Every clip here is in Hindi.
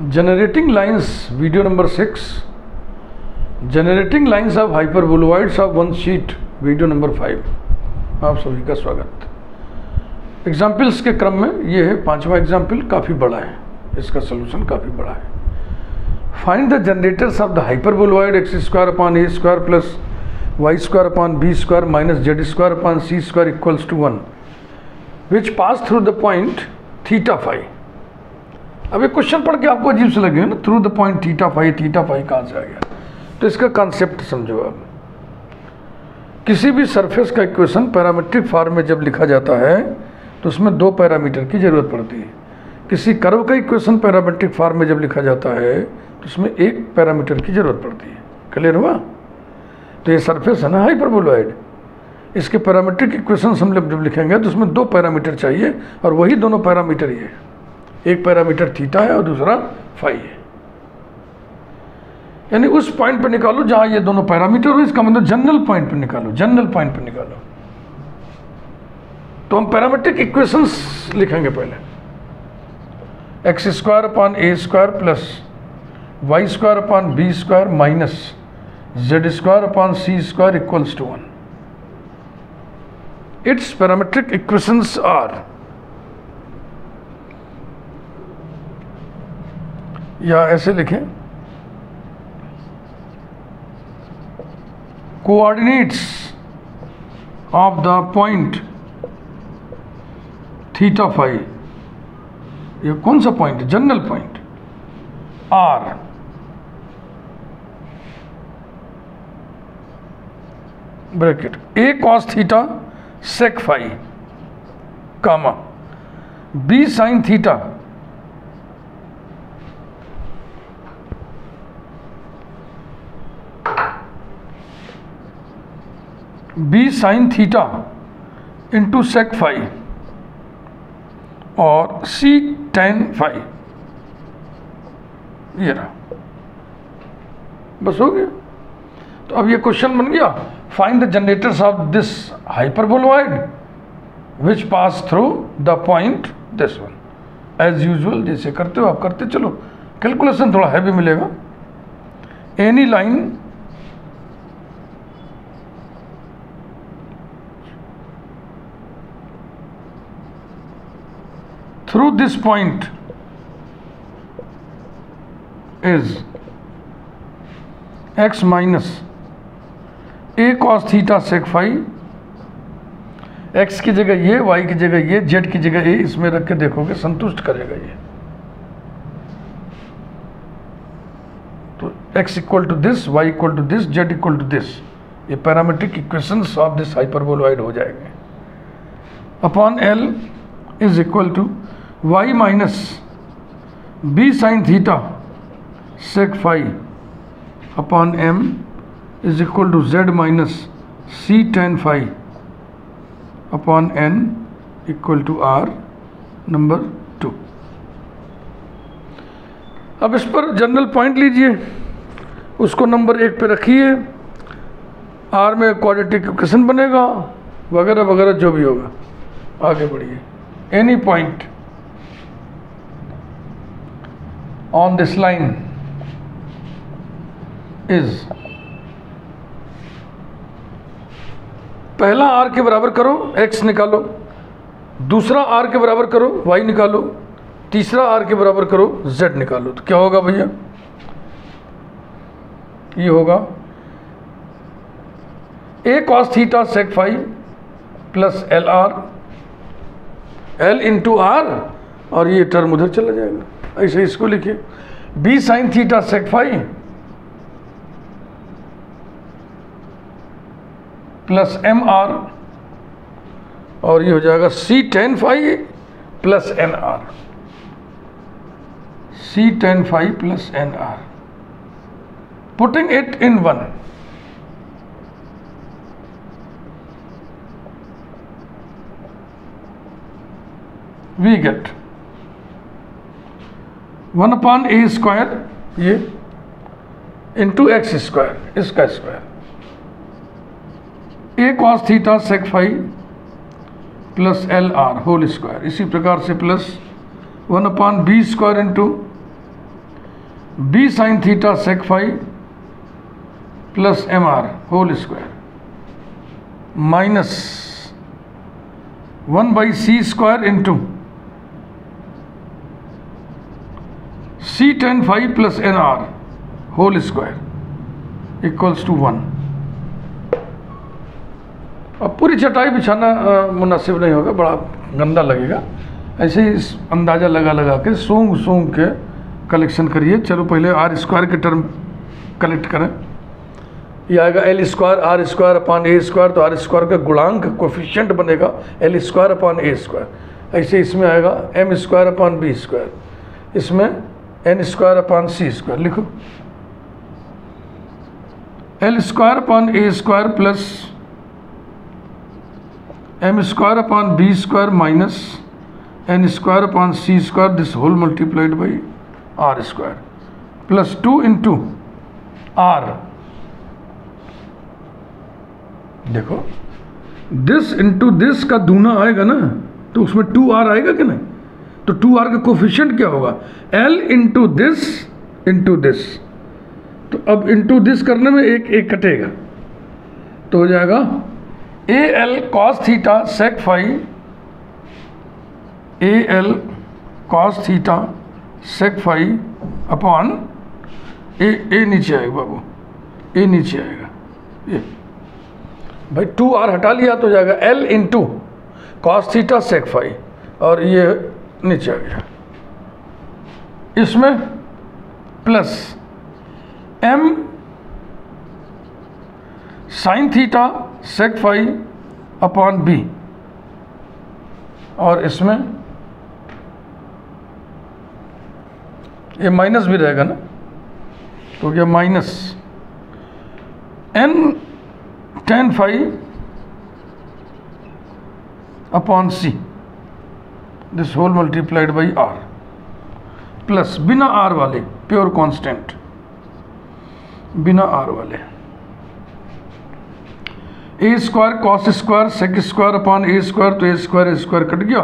generating lines, video number 6 generating lines of hyperboloids of one sheet video number five आप सभी का स्वागत। एग्जाम्पल्स के क्रम में ये है, पांचवा एग्ज़ाम्पल काफ़ी बड़ा है। इसका सोल्यूशन काफ़ी बड़ा है। Find the generators of the hyperboloid X square upon A square plus Y square upon B square minus Z square upon C square equals to one which pass through the point theta five अब ये क्वेश्चन पढ़ के आपको अजीब से लगे ना through the point theta five theta five कहाँ से आ गया? तो इसका कॉन्सेप्ट समझो आप। किसी भी सरफेस का इक्वेशन पैरामीट्रिक फॉर्म में जब लिखा जाता है तो उसमें दो पैरामीटर की ज़रूरत पड़ती है। किसी कर्व का इक्वेशन पैरामीट्रिक फॉर्म में जब लिखा जाता है तो उसमें एक पैरामीटर की ज़रूरत पड़ती है। क्लियर हुआ? तो ये सरफेस है ना हाइपरबोलॉइड इसके पैरामीट्रिक इक्वेशन हम जब लिखेंगे तो उसमें दो पैरामीटर चाहिए, और वही दोनों पैरामीटर ये एक पैरामीटर थीटा है और दूसरा फाई है। यानी उस पॉइंट पर निकालो जहाँ ये दोनों पैरामीटर हो, इसका मतलब जनरल पॉइंट पर निकालो जनरल पॉइंट पर निकालो। तो हम पैरामीट्रिक इक्वेशंस लिखेंगे पहले। X square upon A square plus Y square upon B square minus Z square upon C square equals to one its parametric equations are या ऐसे लिखें। Coordinates of the point theta five ये कौन सा point general point R bracket A cos theta sec five comma B sine theta B sine theta into sec five और सी टेन फाइव ये रहा। बस हो गया। तो अब ये क्वेश्चन बन गया। Find the generators of this hyperboloid which pass through the point this one as usual जैसे करते हो आप करते चलो। कैलकुलेशन थोड़ा हैवी मिलेगा। Any line through this point is x minus a cos theta sec phi, x की जगह ये, y की जगह ये, z की जगह a, इसमें रख के देखोगे संतुष्ट करेगा ये। तो x equal to this y equal to this z equal to this ये parametric equations of this hyperboloid हो जाएँगे। Upon l is equal to y minus B sine theta sec five upon M is equal to Z minus C tan five upon N equal to R number two अब इस पर जनरल पॉइंट लीजिए। उसको नंबर एक पे रखिए। आर में क्वाड्रेटिक इक्वेशन बनेगा वगैरह वगैरह जो भी होगा। आगे बढ़िए। Any point on this line is पहला आर के बराबर करो एक्स निकालो, दूसरा आर के बराबर करो वाई निकालो, तीसरा आर के बराबर करो जेड निकालो। तो क्या होगा भैया? ये होगा A cos theta sec five plus L R L into R और ये टर्म उधर चला जाएगा। ऐसे इसको लिखिए। B sine theta sec five plus M R और ये हो जाएगा C tan five plus N R C tan five plus N R putting it in one we get one upon A square ये इंटू एक्स स्क्वायर इसका square A cos theta sec five plus L R whole square इसी प्रकार से plus one upon B square into B sine theta sec five plus M R whole square minus one by C square into C tan five plus N R whole square equals to one अब पूरी चटाई बिछाना मुनासिब नहीं होगा, बड़ा गंदा लगेगा। ऐसे ही अंदाज़ा लगा लगा के सूंघ सूंघ के कलेक्शन करिए। चलो पहले आर स्क्वायर के टर्म कलेक्ट करें। ये आएगा L square R square upon A square तो आर स्क्वायर का गुणांक कोफिशियंट बनेगा L square upon A square ऐसे इसमें आएगा M square upon B square इसमें N square upon C square लिखो L square upon A square plus M square upon B square minus N square upon C square this whole multiplied by R square plus two into R देखो दिस इंटू दिस का दूना आएगा ना तो उसमें टू आर आएगा कि नहीं? तो टू आर का कोफिशियंट क्या होगा? L into this into this तो अब इंटू दिस करने में एक एक कटेगा। तो हो जाएगा A L cos theta sec five A L cos theta sec five upon A A नीचे आएगा बाबू। ए नीचे आएगा। ये। भाई टू आर हटा लिया तो जाएगा L into cos theta sec five और ये नीचे आ गया। इसमें plus M sine theta sec five upon B. और इसमें ये माइनस भी रहेगा ना? तो क्या minus N tan five upon C. This whole multiplied by R plus बिना आर वाले प्योर कांस्टेंट बिना आर वाले. A square cos square sec square upon A square तो A square A square cut गया।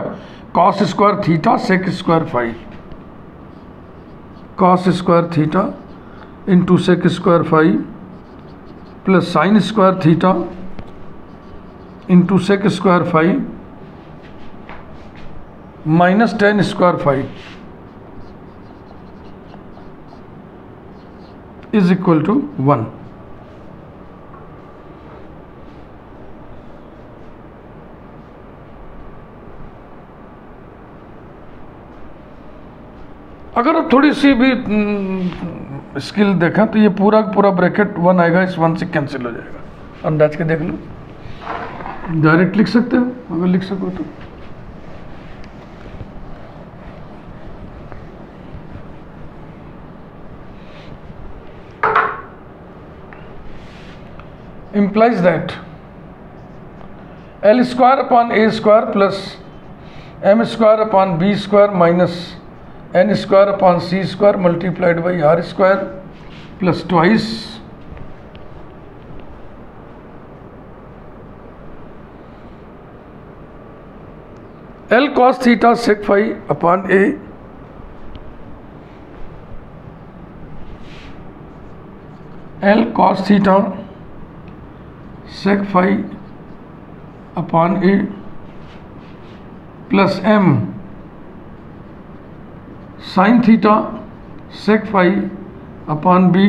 Cos square theta sec square five cos square theta into sec square five plus sine square theta into sec square five minus tan square five is equal to one. अगर आप थोड़ी सी भी स्किल देखें तो ये पूरा पूरा ब्रैकेट वन आएगा, इस वन से कैंसिल हो जाएगा। अंदाज के देख लो। डायरेक्ट लिख सकते हो? अगर लिख सको तो। Implies that L square upon A square plus M square upon B square minus N square upon C square multiplied by R square plus twice. L cos theta sec phi upon A L cos theta sec phi upon A plus M sin theta sec phi upon B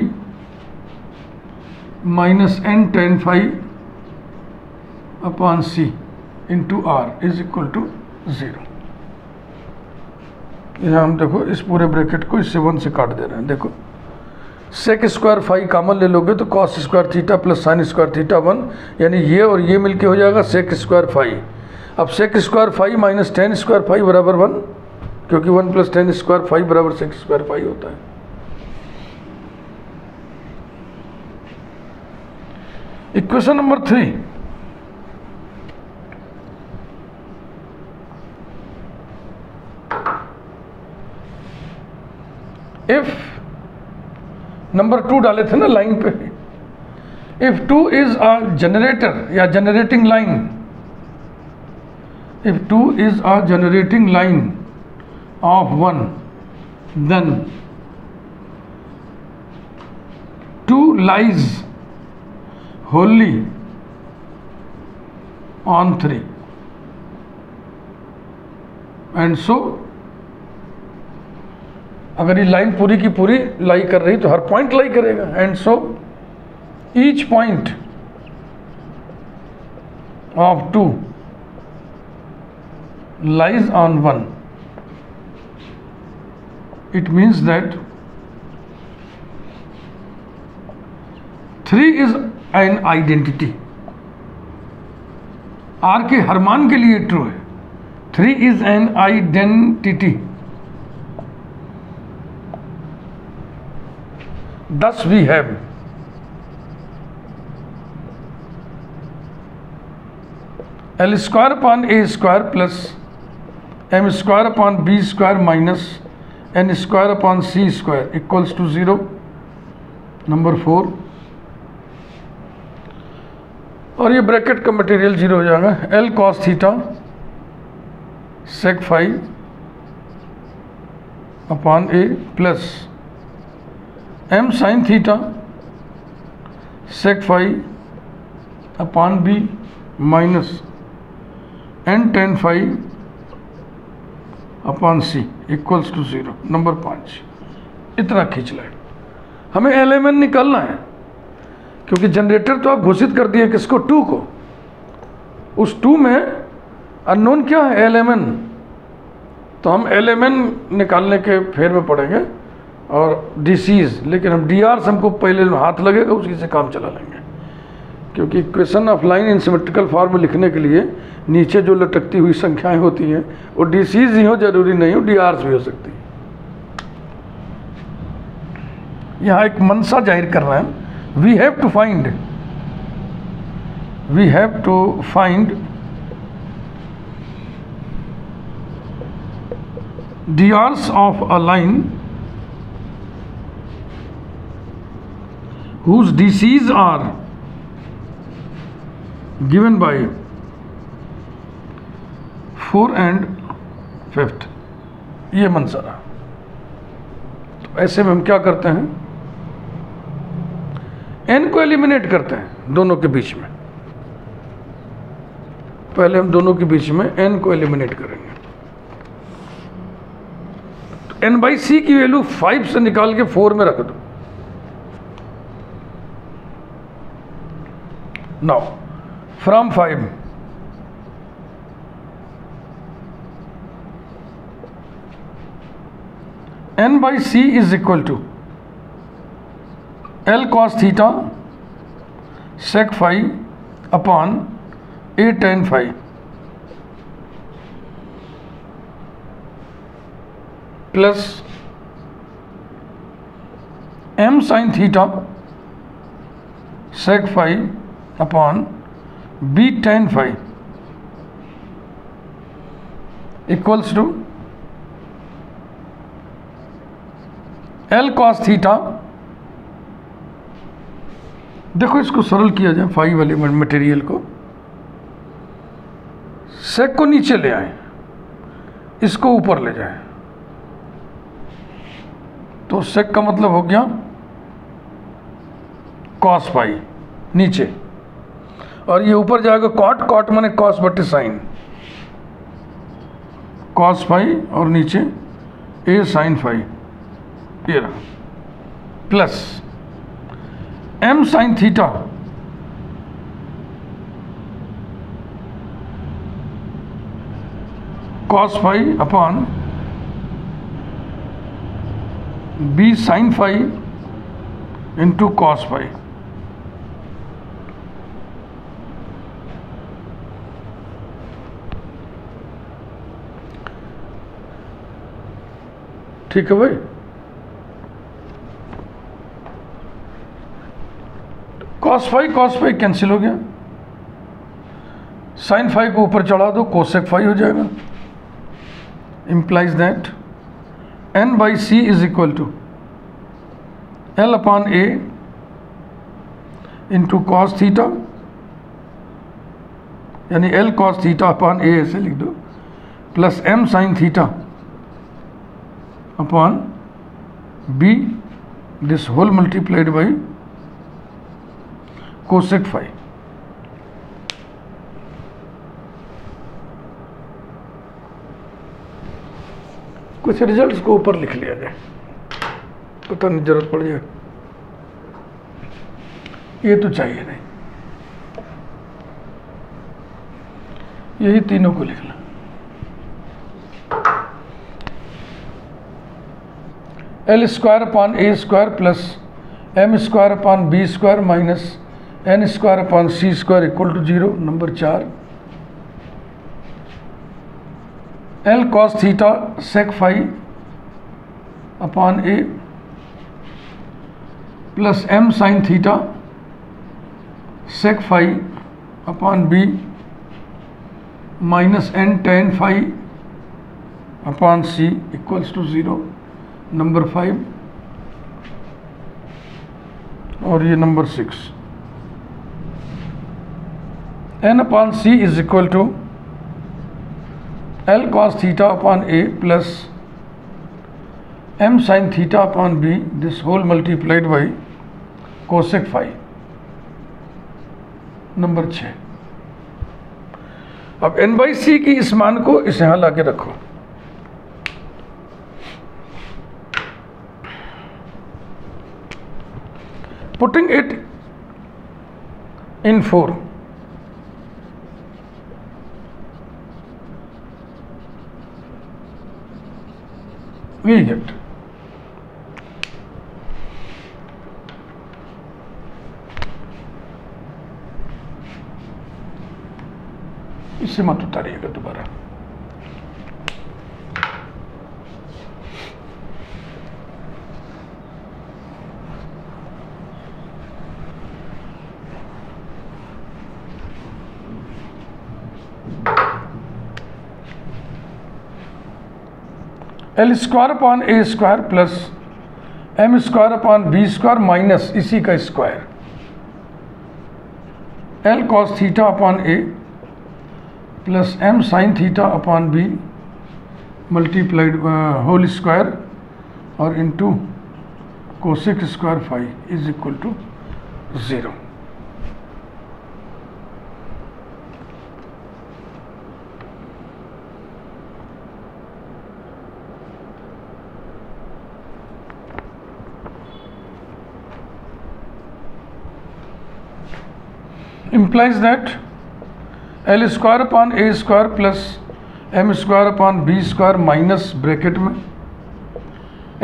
minus n tan phi upon C into R is equal to zero यहाँ हम देखो इस पूरे ब्रैकेट को इससे वन से काट दे रहे हैं देखो सेक स्क्वायर फाइव कामन ले लोगे तो cos square theta plus sine square theta one यानी ये और ये मिलके हो जाएगा सेक स्क्वायर फाइव अब sec square five minus tan square five बराबर वन क्योंकि one plus tan square five बराबर सेक स्क्वायर फाइव होता है। Equation number three if number two डाले थे ना लाइन पे। If two is a generator या generating line if two is a generating line of one then two lies wholly on 3 and so अगर ये लाइन पूरी की पूरी लाई कर रही तो हर पॉइंट लाई करेगा। And so each point of two lies on 1 it means that 3 is an identity. R के हरमान के लिए ट्रू है। Three is an identity thus we have L square upon A square plus M square upon B square minus N square upon C square equals to zero number four और ये ब्रैकेट का मटेरियल ज़ीरो हो जाएगा। L cos theta sec five upon A plus M sine theta sec five upon B minus N tan five upon C equals to zero number पाँच। इतना खींच लें। हमें एल एम एन निकालना है, क्योंकि जनरेटर तो आप घोषित कर दिए किसको? टू को। उस टू में अननोन क्या है? एल एम एन तो हम एल एम एन निकालने के फेर में पड़ेंगे। और डिसीज लेकिन हम डी आर से हमको पहले हाथ लगेगा, उसी से काम चला लेंगे। क्योंकि equation of line in symmetrical form में लिखने के लिए नीचे जो लटकती हुई संख्याएँ होती हैं, वो डिसीज ही हो, ज़रूरी नहीं हो डी आर्स भी हो सकती है। यहाँ एक मनसा ज़ाहिर कर रहे हैं we have to find we have to find D Rs of a line whose DCs are given by four and fifth ये मंसरा तो ऐसे में हम क्या करते हैं? एन को एलिमिनेट करते हैं दोनों के बीच में। पहले हम दोनों के बीच में एन को एलिमिनेट करेंगे। एन बाई सी की वैल्यू फाइव से निकाल के फोर में रख दो। Now from five n by c is equal to L cos theta sec phi upon A tan phi plus m sin theta sec phi upon B tan phi equals to L cos theta देखो इसको सरल किया जाए फाइव एलिमेंट मटेरियल को। सेक को नीचे ले आए, इसको ऊपर ले जाए। तो सेक का मतलब हो गया कॉस फाई नीचे। और ये ऊपर जाएगा कॉट कॉट माने कॉस बटे साइन। कॉस फाई और नीचे ए साइन फाई। ये रहा। Plus M sine theta. Cos five upon B sine five into cos five ठीक है भाई। Cos five cos five cancel हो गया। साइन फाइव को ऊपर चढ़ा दो कोसेक फाइव हो जाएगा। Implies that N by C is equal to L upon A into cos theta यानी L cos theta upon A ऐसे लिख दो plus M sine theta upon B this whole multiplied by cosec phi कुछ रिजल्ट्स को ऊपर लिख लिया जाए। पता नहीं, ज़रूरत पड़ जाए। ये तो चाहिए नहीं। यही तीनों को लिखना L square upon A square plus M square upon B square minus N square upon C square equal to zero number चार L cos theta sec phi upon A plus M sine theta sec phi upon B minus N tan phi upon C equals to zero number five और ये number six. N upon C is equal to L cos theta upon A plus M sine theta upon B this whole multiplied by cosec phi number छ अब एन बाई सी की इस मान को इस यहाँ लाके रखो। Putting it in 4 we get इससे मत उतारिएगा दोबारा L square upon A square plus M square upon B square minus इसी का square L cos theta upon A plus M sine theta upon B multiplied whole square और into cosec square phi is equal to zero implies that L square upon A square plus M square upon B square minus bracket में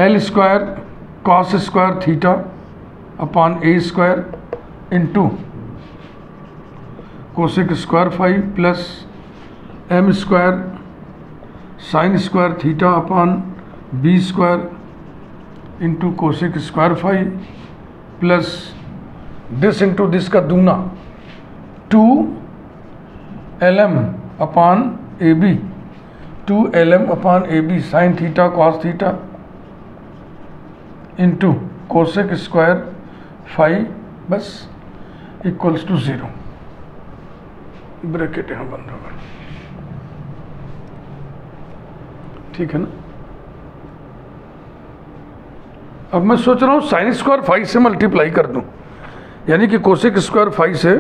L square cos square theta upon A square into cosec square phi plus M square sine square theta upon B square into cosec square phi plus this into this का दूना two L M upon A B. Two L M upon A B sine theta cos theta into cosec square phi बस इक्वल्स टू ज़ीरो ब्रैकेट यहाँ बंद होगा। ठीक है ना? अब मैं सोच रहा हूँ साइन स्क्वायर फाइव से मल्टीप्लाई कर दूँ। यानी कि कोसेक स्क्वायर फाइव से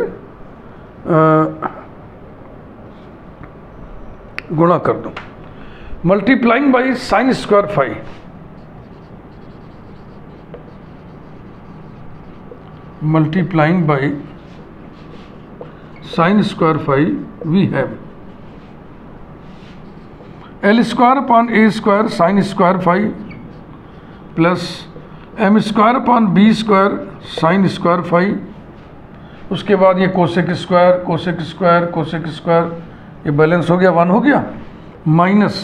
गुणा कर दूँ। Multiplying by sine square phi multiplying by sine square phi we have L square upon A square sine square phi plus M square upon B square sine square phi उसके बाद ये cosec square cosec square cosec square ये बैलेंस हो गया वन हो गया minus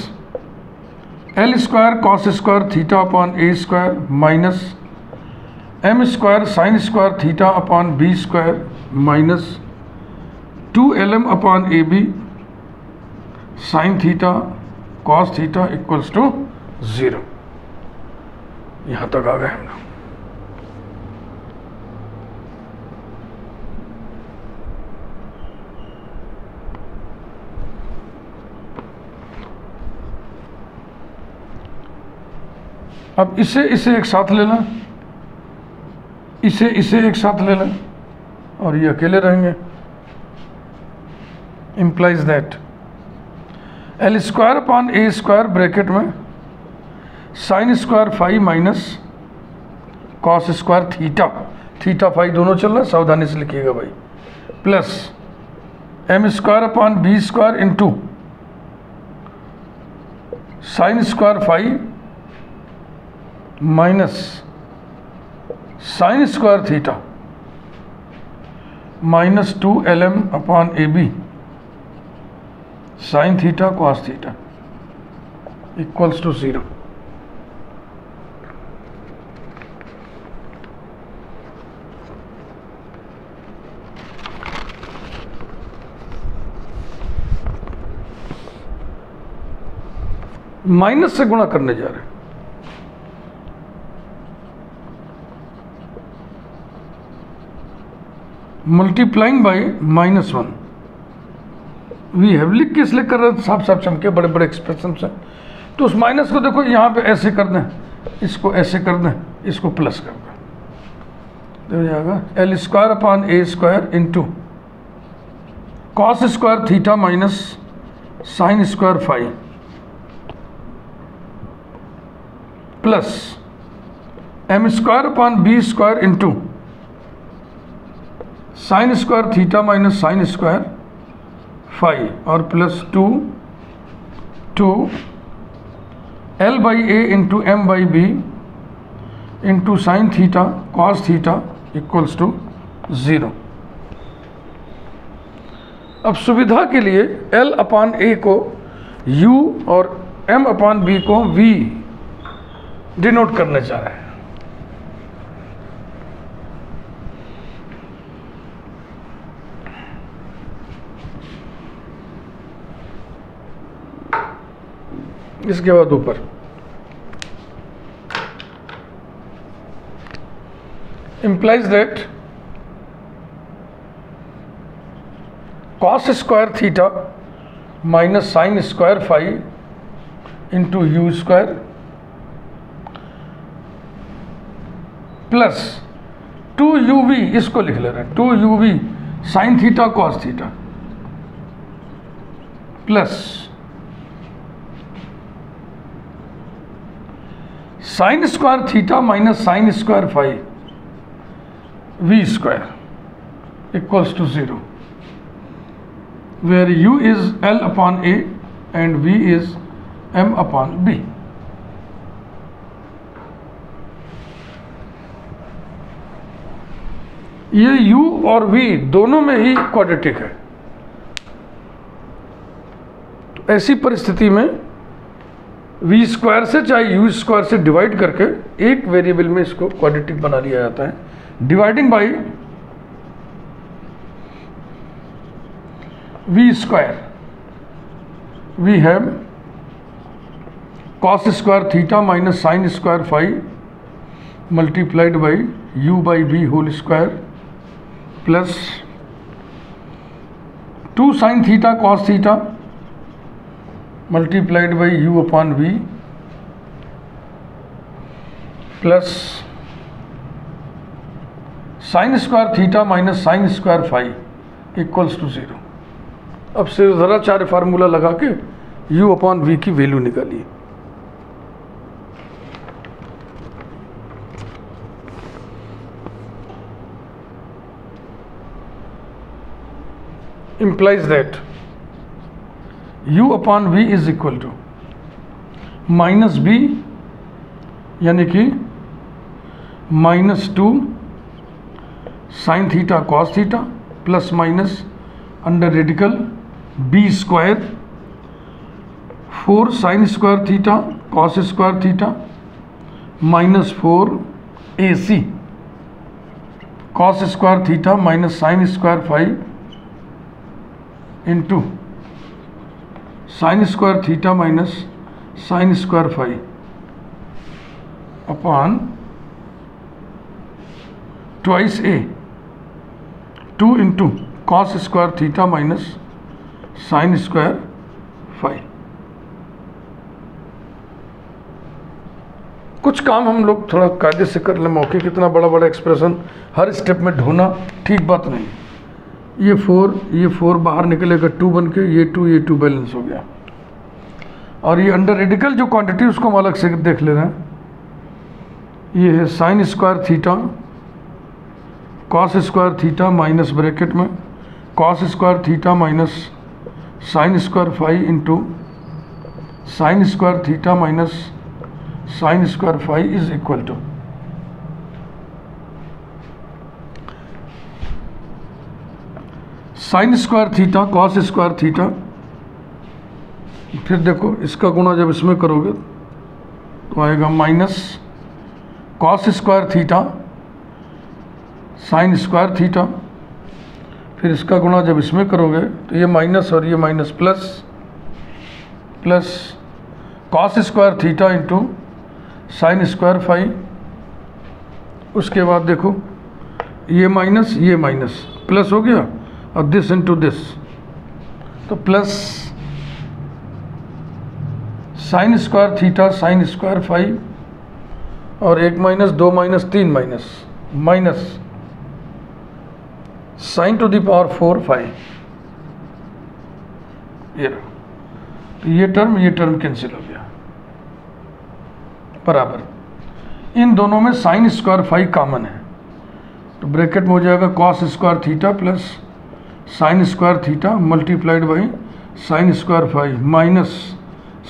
L square cos square theta upon A square minus M square sine square theta upon B square minus two L M upon A B sine theta cos theta equals to zero यहाँ तक आ गए हम लोग। अब इसे इसे एक साथ ले लें। इसे इसे एक साथ ले लें। और ये अकेले रहेंगे। Implies that L square upon A square bracket में sine square phi minus cos square theta theta phi दोनों चल रहा है, सावधानी से लिखिएगा भाई। Plus M square upon B square into sine square phi minus sine square theta minus two L M upon A B sine theta cos theta equals to zero minus से गुणा करने जा रहे हैं। Multiplying by minus one we have लिख के इसलिए कर रहे हैं? साफ़ साफ़ चमके, बड़े बड़े एक्सप्रेशन से तो उस माइनस को देखो, यहाँ पे ऐसे कर दें। इसको ऐसे कर दें, इसको प्लस कर दें। तो जाएगा L square upon A square into cos square theta minus sine square phi plus M square upon B square into sine square theta minus sine square phi और plus two two L by A into M by B into sine theta cos theta equals to zero अब सुविधा के लिए एल अपान ए को यू और एम अपान बी को वी डिनोट करने जा रहे हैं। इसके बाद ऊपर। Implies that cos square theta minus sine square phi into U square plus two U V इसको लिख ले रहे हैं। Two U V sine theta cos theta plus sine square theta minus sine square phi V square equals to zero where u is L upon A and V is M upon B. ये u और v दोनों में ही क्वाड्रेटिक है तो ऐसी परिस्थिति में वी स्क्वायर से चाहे यू स्क्वायर से डिवाइड करके एक वेरिएबल में इसको क्वाड्रेटिक बना लिया जाता है। Dividing by V square we have cos square theta minus sine square phi multiplied by U by V whole square plus two sine theta cos theta multiplied by U upon V plus sine square theta minus sine square phi equals to zero अब से ज़रा चार फार्मूला लगा के यू अपॉन वी की वैल्यू निकालिए। Implies that u upon v is equal to minus B यानी कि minus two sine theta cos theta plus minus under radical B square four sine square theta cos square theta minus four A C cos square theta minus sine square phi into sine square theta minus sine square phi upon twice A, two into cos square theta minus sine square phi कुछ काम हम लोग थोड़ा कायदे से कर लें, मौके कितना बड़ा बड़ा एक्सप्रेशन हर स्टेप में ढोना ठीक बात नहीं। ये फोर ये फोर बाहर निकलेगा टू बन के, ये टू ये टू बैलेंस हो गया। और ये अंडर रेडिकल जो क्वांटिटी उसको हम अलग से देख ले रहे हैं। ये है sine square theta cos square theta minus bracket में cos square theta minus sine square phi into sine square theta minus sine square phi is equal to sine square theta cos square theta फिर देखो, इसका गुणा जब इसमें करोगे तो आएगा minus cos square theta sine square theta फिर इसका गुणा जब इसमें करोगे तो ये माइनस और ये minus plus plus cos square theta into sine square phi उसके बाद देखो, ये माइनस ये माइनस प्लस हो गया। और दिस इंटू दिस तो plus sine square theta sine square phi और एक माइनस दो माइनस तीन minus minus sine to the power four phi ये तो ये टर्म ये टर्म कैंसिल हो गया। बराबर। इन दोनों में साइन स्क्वायर फाइव कॉमन है। तो ब्रैकेट में हो जाएगा cos square theta plus sine square theta multiplied by sine square phi minus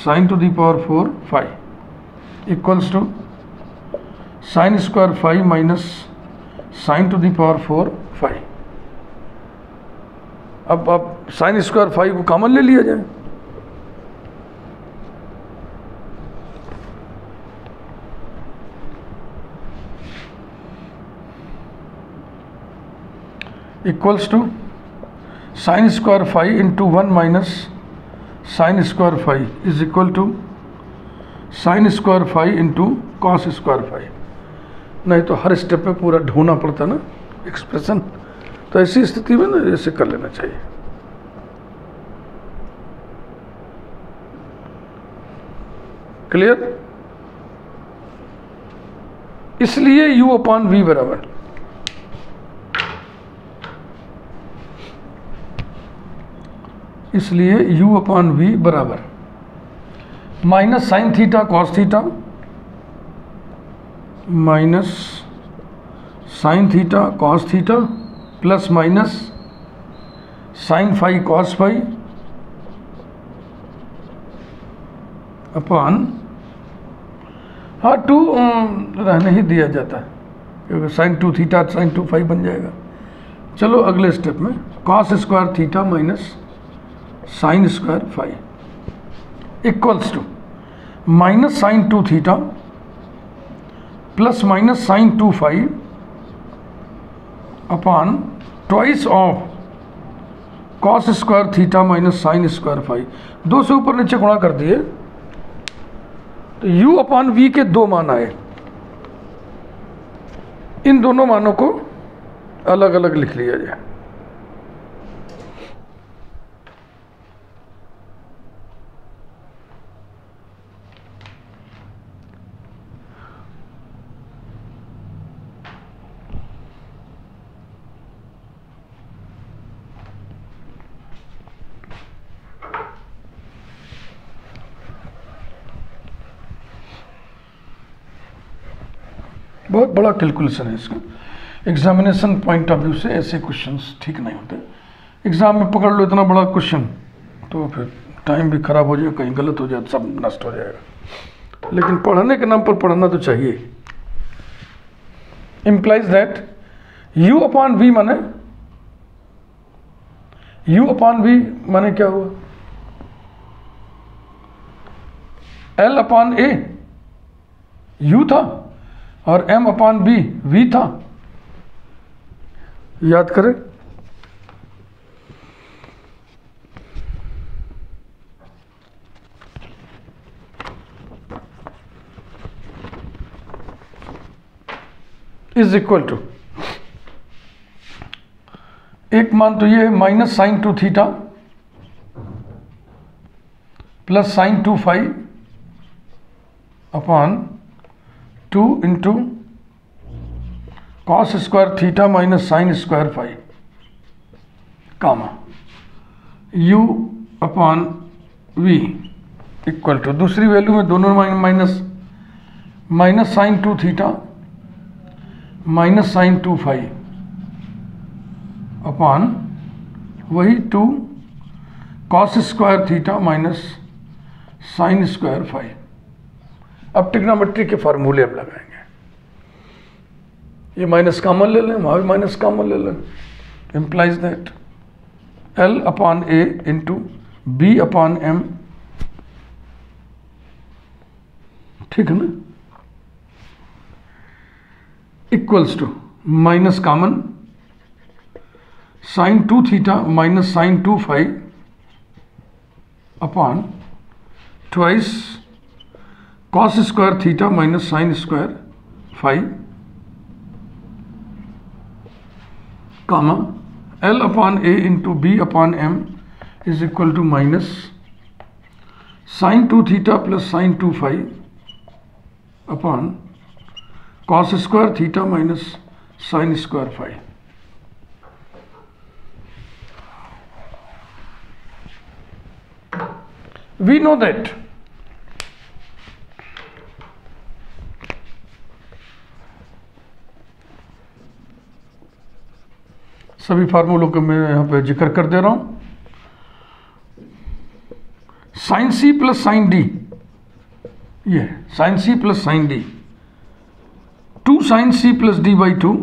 sine to the power four phi equals to sine square phi minus sine to the power four phi. अब अब साइन स्क्वायर फाइव को कॉमन ले लिया जाए। Equals to sine square phi into one minus sine square phi is equal to sine square phi into cos square phi नहीं तो हर स्टेप में पूरा ढूंढना पड़ता ना एक्सप्रेशन तो ऐसी स्थिति में ना ऐसे कर लेना चाहिए। क्लियर इसलिए यू अपॉन वी बराबर। इसलिए u अपॉन वी बराबर। Minus sine theta cos theta minus sine theta cos theta plus minus sine phi cos phi upon हाँ टू रहने ही दिया जाता है, क्योंकि sine two theta sine two phi बन जाएगा। चलो अगले स्टेप में cos square theta minus sine square phi equals to minus sine two theta plus minus sine two phi upon twice of cos square theta minus sine square phi दो से ऊपर नीचे गुणा कर दिए तो u अपॉन वी के दो मान आए। इन दोनों मानों को अलग अलग लिख लिया जाए। बहुत बड़ा कैलकुलेशन है इसका। एग्जामिनेशन पॉइंट ऑफ़ व्यू से ऐसे क्वेश्चन ठीक नहीं होते। एग्ज़ाम में पकड़ लो इतना बड़ा क्वेश्चन तो फिर टाइम भी खराब हो जाए कहीं गलत हो जाए सब नष्ट हो जाएगा। लेकिन पढ़ने के नाम पर पढ़ना तो चाहिए। Implies that U upon V माने यू अपॉन वी माने क्या हुआ? एल अपॉन ए यू था। और एम अपॉन बी वी था। याद करें। इज़ इक्वल टू एक मान तो ये है minus sine two theta plus sine two phi upon two into cos square theta minus sine square phi comma U upon V equal to दूसरी वैल्यू में दोनों minus minus sine two theta minus sine two phi upon वही two cos square theta minus sine square phi अब टिग्नोमेट्री के फार्मूले हम लगाएँगे। ये माइनस कॉमन ले लें, वहाँ भी माइनस कॉमन ले लें। Implies that L upon A into B upon M ठीक है ना? Equals to minus common sine two theta minus sine two phi upon twice cos square theta minus sine square phi comma L upon A into B upon M is equal to minus sine 2 theta plus sine 2 phi upon cos square theta minus sine square phi. We know that सभी फार्मूलों को मैं यहाँ पे ज़िक्र कर दे रहा हूँ। Sine C plus sine D ये sine C plus sine D two sine C plus D by two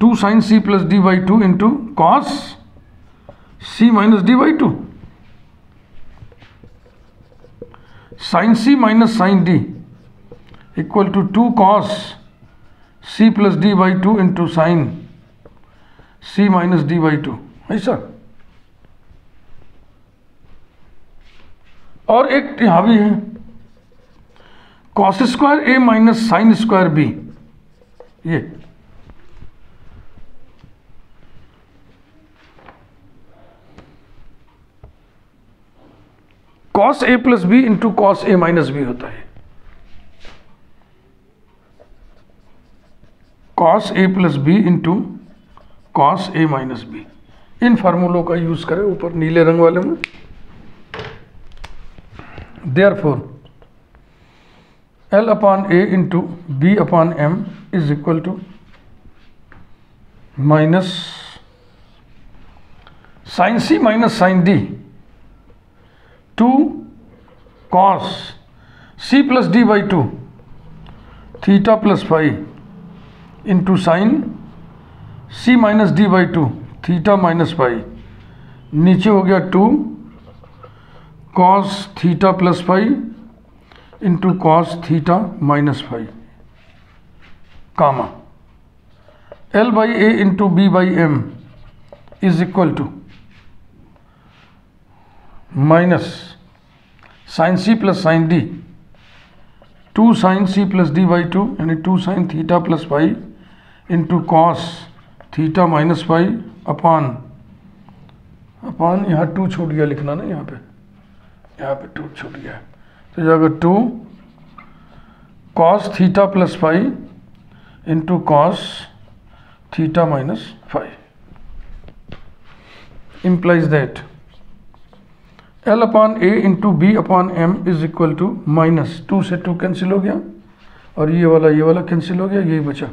two sine C plus D by two into cos C minus D by two sine C minus sine D equal to two cos C plus D by two into sine C minus D by two ऐसा और एक यहाँ भी है। Cos square A minus sine square B ये। Cos A plus B into cos A minus B होता है। Cos A plus B into cos A minus B इन फार्मूलों का यूज़ करें ऊपर नीले रंग वाले में। Therefore L upon A into B upon M is equal to minus sine C minus sine D two cos C plus D by two theta plus phi into sine C minus D by two theta minus phi नीचे हो गया two cos theta plus phi into cos theta minus phi comma L by A into B by M is equal to minus sine C plus sine D two sine C plus D by two यानी two sine theta plus phi into cos theta minus phi upon upon यहाँ टू छूट गया लिखना ना यहाँ पे। यहाँ पे टू छूट गया। तो जाएगा two cos theta plus five into cos theta minus five implies that L upon A into B upon M is equal to minus two से टू कैंसिल हो गया। और ये वाला ये वाला कैंसिल हो गया, यही बचा।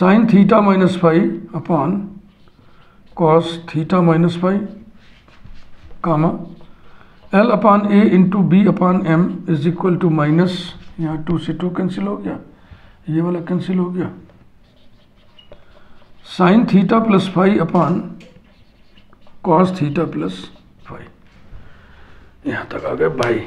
Sine theta minus five upon cos theta minus five comma L upon A into B upon M is equal to minus यहाँ टू से टू कैंसिल हो गया, ये वाला कैंसिल हो गया। Sine theta plus five upon cos theta plus five यहाँ तक आ गए by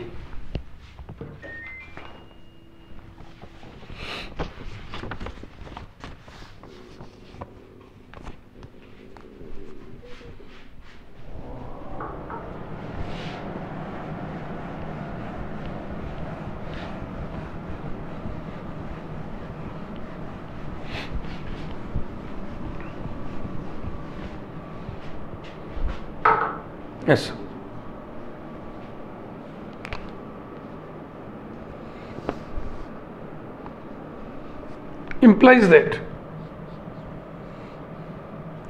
implies that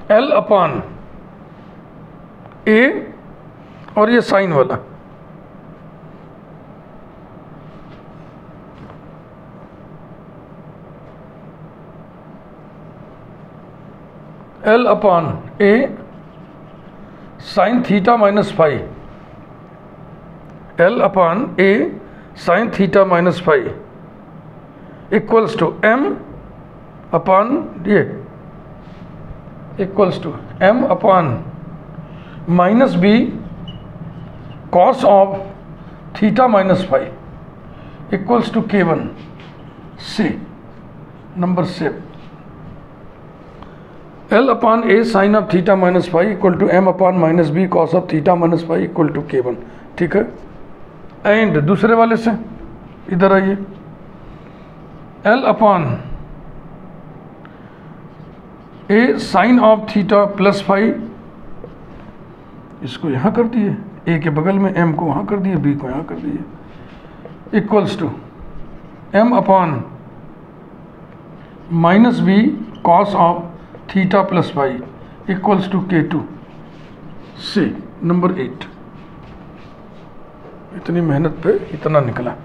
L upon A और ये साइन वाला। L upon A sine theta minus five L upon A sine theta minus five equals to M upon ये equals to M upon minus B cos of theta minus five equals to K one C number से L upon A sine of theta minus five equal to M upon minus B cos of theta minus five equal to K one ठीक है? एंड दूसरे वाले से, इधर आइए। L upon A sine of theta plus phi इसको यहाँ कर दिए। ए के बगल में एम को वहाँ कर दिए बी को यहाँ कर दिए। Equals to M upon minus B cos of theta plus Y equals to K two C number eight इतनी मेहनत पे इतना निकला।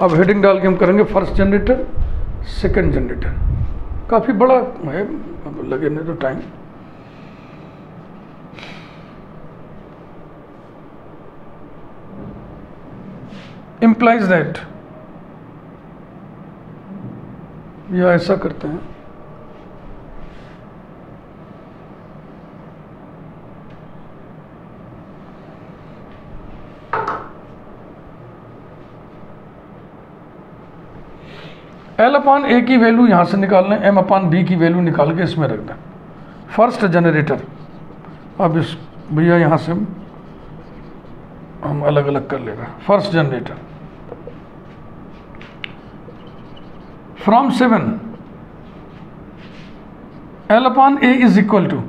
अब हेडिंग डाल के हम करेंगे फ़र्स्ट जनरेटर सेकंड जनरेटर काफ़ी बड़ा है, अब लगे नहीं तो टाइम implies दैट या ऐसा करते हैं. एल अपान ए की वैल्यू यहाँ से निकाल लें एम अपान बी की वैल्यू निकाल के इसमें रख दें। फ़र्स्ट जनरेटर अब इस भैया यहाँ से हम अलग अलग कर लेगा। First generator from seven L upon A is equal to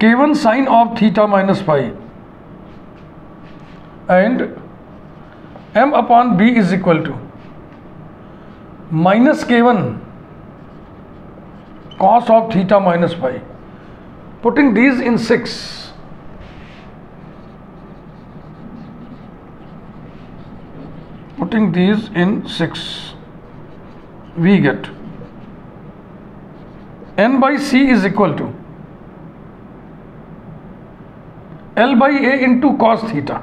K one sine of theta minus five and M upon B is equal to minus K one cos of theta minus five putting these in six putting these in six we get N by C is equal to L by A into cos theta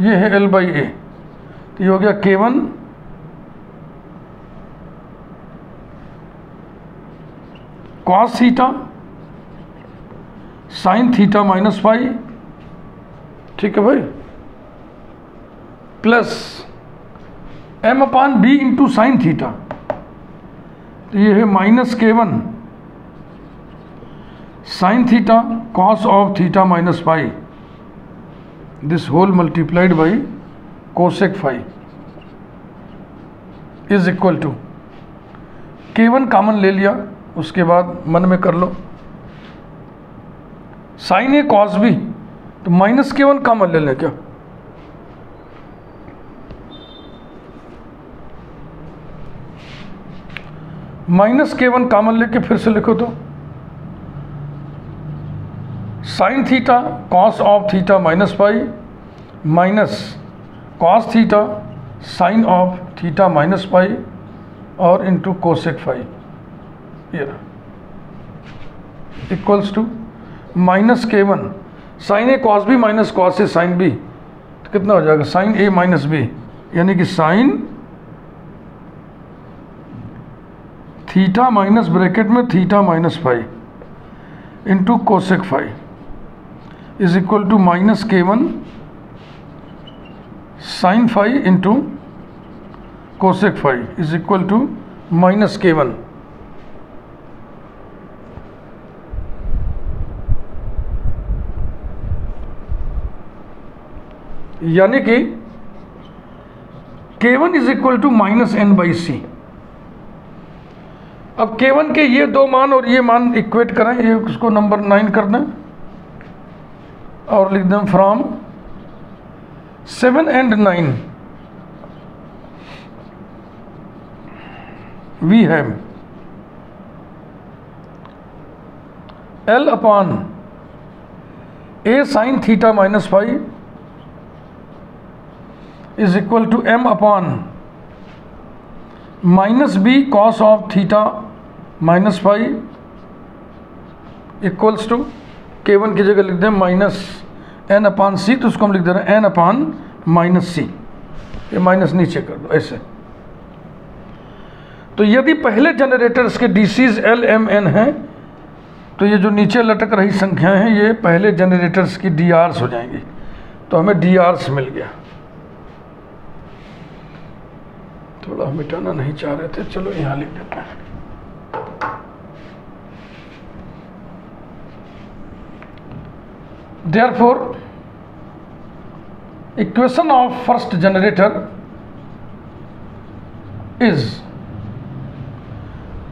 ये है एल बाई ए तो ये हो गया K one cos theta sine theta minus five ठीक है भाई? Plus M upon B into sine theta तो ये है minus K one sine theta cos of theta minus five this whole multiplied by cosec five is equal to K one common ले लिया। उसके बाद मन में कर लो। साइन ए कॉस भी तो माइनस के वन कॉमन ले लें क्या? माइनस के वन कॉमन लेके फिर से लिखो तो। Sine theta cos of theta minus pi minus cos theta sine of theta minus pi और into cosec five here. Equals to minus K one sine A cos B minus cos A sine B तो कितना हो जाएगा? साइन ए माइनस बी यानी कि साइन थीटा माइनस ब्रैकेट में theta minus five into cosec five is equal to minus K one sine five into cosec five is equal to minus K one यानी कि K one is equal to minus N by C अब के वन के ये दो मान और ये मान इक्वेट करें, ये उसको नंबर नाइन कर दें और लिख दें from seven and nine we have L upon A sine theta minus five is equal to M upon minus B cos of theta minus five equals to K one की जगह लिख दें माइनस एन अपान सी तो उसको हम लिख दे रहे हैं एन अपान माइनस सी ये माइनस नीचे कर दो, ऐसे। तो यदि पहले जनरेटर्स के डीसीज एल एम एन हैं तो ये जो नीचे लटक रही संख्याएँ हैं, ये पहले जनरेटर्स की डी आर्स हो जाएँगी। तो हमें डी आर्स मिल गया। थोड़ा मिटाना नहीं चाह रहे थे, चलो यहाँ लिख देते हैं। Therefore, equation of first generator is,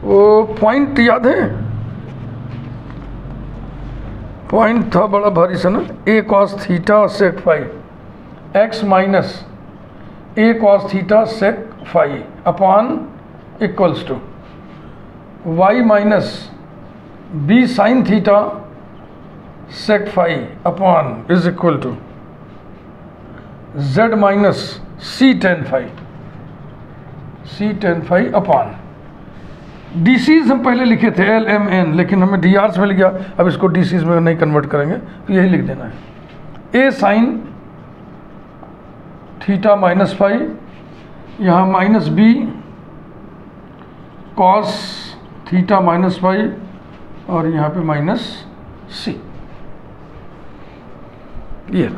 वो पॉइंट याद है? पॉइंट था बड़ा भारी सा ना A cos theta sec five X minus A cos theta sec five, upon equals to Y minus B sine theta sec phi upon is equal to z minus c tan phi, c tan phi upon. DCs हम पहले लिखे थे एल एम एन लेकिन हमें डी आर्स मिल गया। अब इसको डीसीज में नहीं कन्वर्ट करेंगे तो यही लिख देना है। A sine theta minus five यहाँ minus B cos theta minus five और यहाँ पे माइनस सी ये।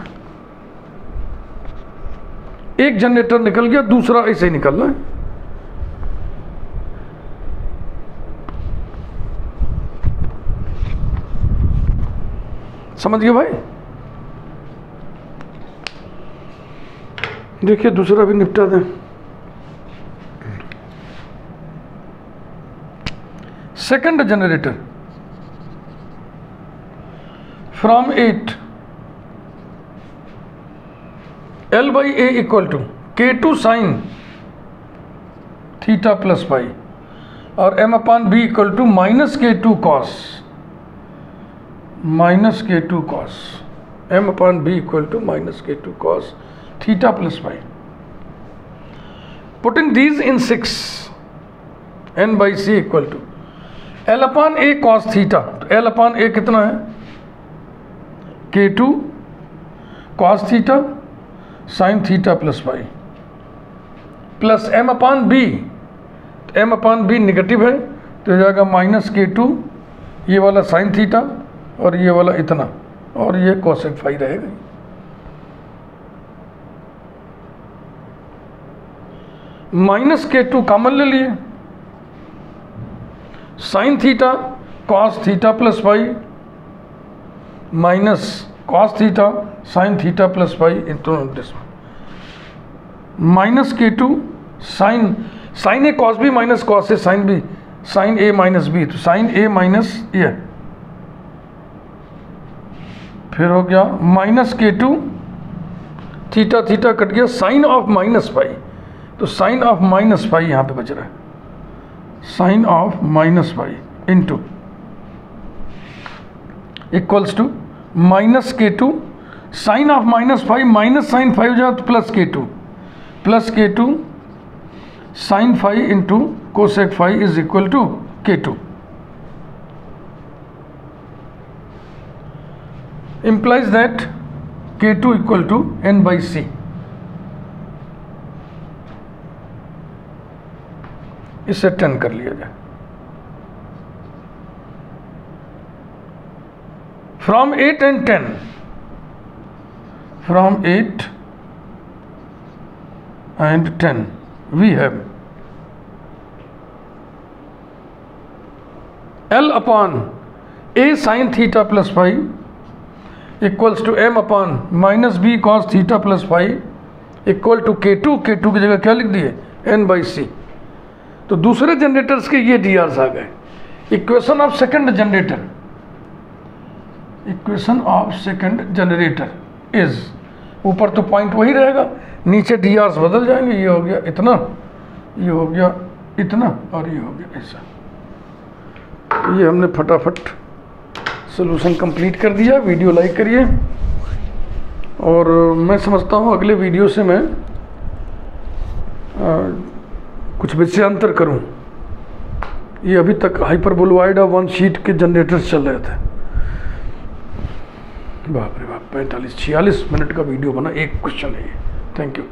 एक जनरेटर निकल गया, दूसरा ऐसे ही निकलना है। समझ गए भाई? देखिए दूसरा भी निपटा दें। second generator from it L by A equal to K2 sine theta plus pi or m upon b equal to minus K2 cos minus K2 cos m upon b equal to minus K2 cos theta plus pi putting these in 6 n by c equal to L upon A cos theta तो एल अपान ए कितना है? K two cos theta sine theta plus Y plus M upon B तो एम अपान बी निगेटिव है तो हो जाएगा माइनस के टू ये वाला साइन थीटा और ये वाला इतना, और ये कॉसेक फाई रहेगा। माइनस के टू कॉमन ले लिए। Sine theta cos theta plus phi minus cos theta, sine theta plus five into this minus K two sine sine A cos B minus cos A sine B sine A minus B तो साइन ए माइनस ए फिर हो गया minus K two theta theta cut गया, साइन ऑफ़ माइनस फाइव तो साइन ऑफ़ माइनस फाइव यहाँ पे बच रहा है। sine of minus five into equals two minus k two sine of minus five minus sine five हो जाए तो plus k two plus k two sine five into cosec five is equal to k two implies that k2 equal to n by c इसे टेन कर लिया जाए। From 8 and 10 from 8 and 10 we have L upon A sine theta plus five equals to M upon minus B cos theta plus five equal to K two K two की जगह क्या लिख दिए? एन बाई सी तो दूसरे जनरेटर्स के ये डी आ गए। Equation of second generator equation of second generator is ऊपर तो पॉइंट वही रहेगा नीचे डी बदल जाएँगे ये हो गया इतना ये हो गया इतना और ये हो गया ऐसा। ये हमने फटाफट सोल्यूशन कंप्लीट कर दिया वीडियो लाइक करिए। और मैं समझता हूँ अगले वीडियो से मैं आ, कुछ विषयांतर करूँ। ये अभी तक हाइपरबोलवाइड और वन शीट के जनरेटर्स चल रहे थे। बाप रे बाप, पैंतालीस छियालीस मिनट का वीडियो बना, एक क्वेश्चन है ये। Thank you